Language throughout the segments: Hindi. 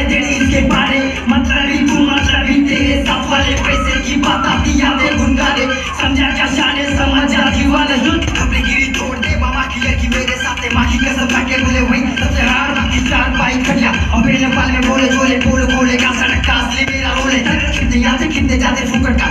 वाले जेडी इसके बारे मतलब ही तू मतलब ही तेरे साथ वाले पैसे की बात आती यादें गुनगाने समझा क्या शाने, समझ जाती वाले जुट अपनी गिरी छोड़ दे, मामा की है कि मेरे साथ माँ की कसम खा के बोले, वही सबसे हार बाकी चार बाइक खटिया और मेरे नेपाल में बोले बोले बोले बोले का सड़क का असली मेरा रोले कितने आते कितने जाते फुकट का।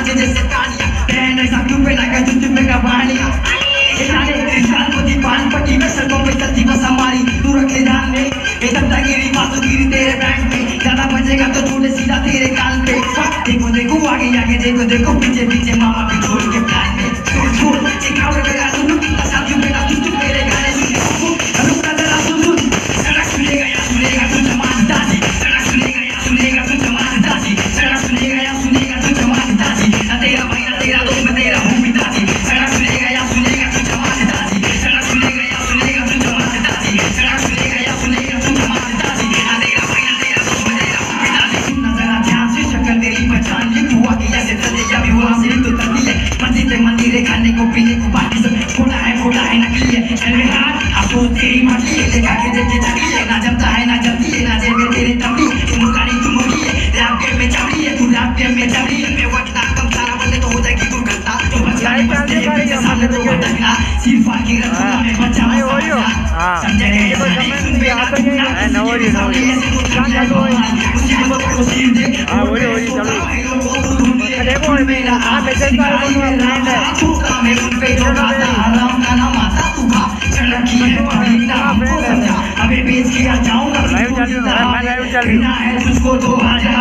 नाचे जैसे तालियाँ तेरे ऐसा क्यों पे लगा तुझ में का बालियाँ इंसान को दीपान पट्टी में सड़कों पे चलती बस हमारी तू रख ले ध्यान में ये सब तगीरी बातों गिरी तेरे बैंक में ज़्यादा बचेगा तो छोड़े सीधा तेरे कान पे देखो देखो आगे आगे देखो देखो पीछे पीछे मामा भी छोड़ के प्लान में ऐसे चले भी वहाँ से तो करती है मंदिर पे मंदिर है खाने को पीने को बाकी सब खोटा है खोटा है नकली है चल हाथ अफसोस तेरी मटली है लेखा के देखे चकली है ना जमता है ना जमती है ना जेब में तेरे तबली तुम गाड़ी तुम मुड़ी है रैप गेम में चमड़ी है तू रैप गेम में चमड़ी है मैं वक्त ना कम सारा बोले तो हो जाएगी दुर्घटना तो बचकाने बचते हैं पीछे सामने तो भटकना सिर्फ़ आके रखना मैं बचा नहीं, हो रही हो। हाँ। समझे ये कोई comment नहीं आता ही नहीं। मेरा हाँ, मैसेज का आया, बोलो, friend है। उन पे जो गाता हराम का नाम आता तू खा सड़क की है पगड़ी ना हमको समझा अबे बेच के जाऊँगा लाइव चल रही है, मैं लाइव चल रही हूँ। तुझको तो आजा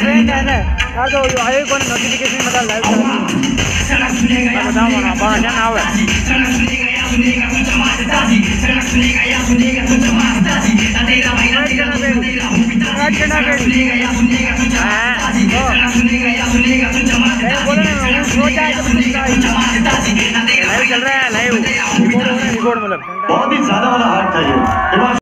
फ्रेंड है ना यार तो आए कौन नोटिफिकेशन बता लाइव चल रही। सड़क सुनेगा या बताओ ना, बड़ा क्या नाम है? सड़क सुनेगा या सुनेगा तू जमात दादी सड़क सुनेगा या सुनेगा तू जमात दादी तेरा भाई ना तेरा तेरा करना सड़क बेटी। सुनेगा या सुनेगा लाइव चल रहा है लाइव रिकॉर्ड मतलब बहुत ही ज़्यादा वाला हार्ट था ये।